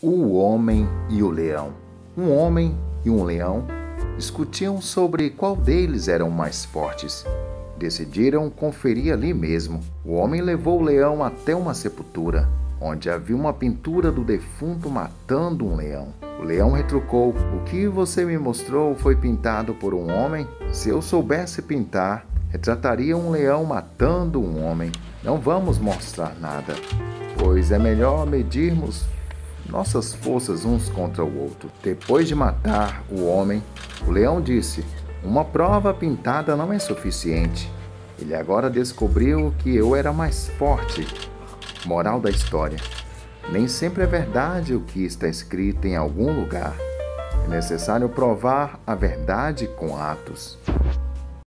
O homem e o leão. Um homem e um leão discutiam sobre qual deles eram mais fortes. Decidiram conferir ali mesmo. O homem levou o leão até uma sepultura, onde havia uma pintura do defunto matando um leão. O leão retrucou: O que você me mostrou foi pintado por um homem? Se eu soubesse pintar, retrataria um leão matando um homem. Não vamos mostrar nada, pois é melhor medirmos nossas forças uns contra o outro. Depois de matar o homem, o leão disse: Uma prova pintada não é suficiente. Ele agora descobriu que eu era mais forte. Moral da história: Nem sempre é verdade o que está escrito em algum lugar. É necessário provar a verdade com atos.